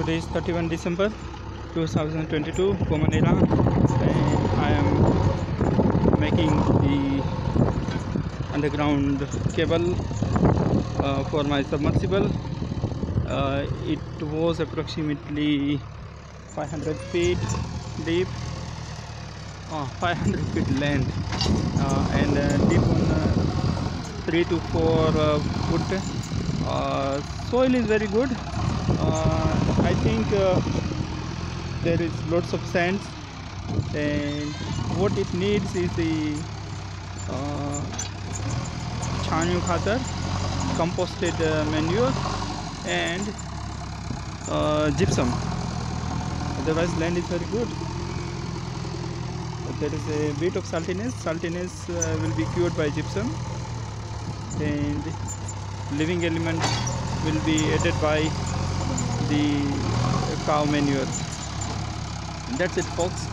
Today is 31 December 2022, Pomanera, and I am making the underground cable uh, for my submersible. Uh, it was approximately 500 feet deep, uh, 500 feet length, uh, and uh, deep on uh, 3 to 4 uh, foot. Soil is very good. Uh, think uh, there is lots of sands, and what it needs is the uh, chanyu khatar, composted uh, manure, and uh, gypsum. Otherwise, land is very good. But there is a bit of saltiness. Saltiness uh, will be cured by gypsum, and living element will be added by the cow manure. That's it, folks.